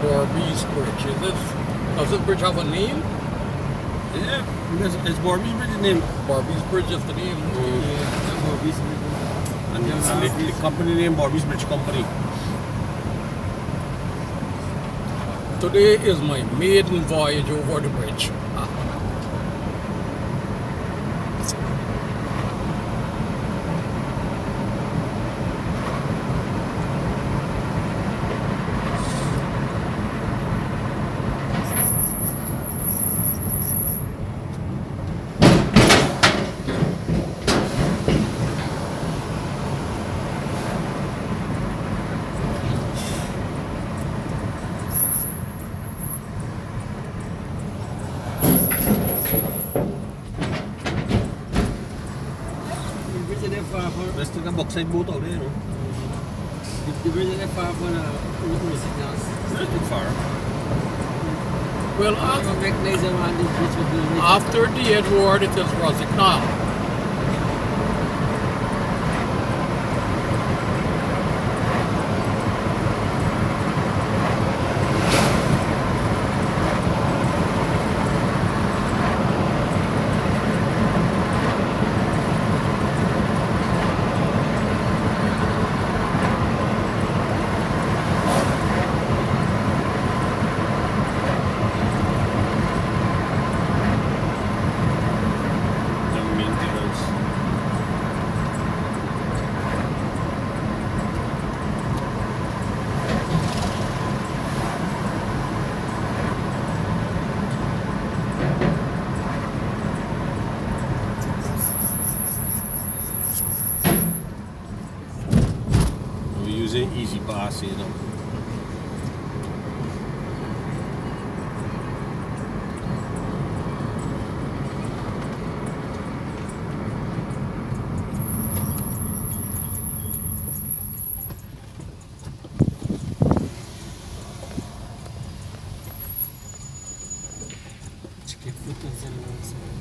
Berbice Bridge. Is this, does this bridge have a name? Yeah, it's, it's Berbice Bridge name. Berbice Bridge is the name. Yeah, Berbice Bridge. And the, the, the company name Berbice Bridge Company. Today is my maiden voyage over the bridge. The bridge is that far from Let's bauxite boat out there, you know. the, the bridge is far from uh, Lusitans. It's not too far. Well, I'm af- gonna recognize them on this bridge with the after the Edward, it is Rosignol. he's an easy boss, you know. Çıkıp bu tezleri olsun.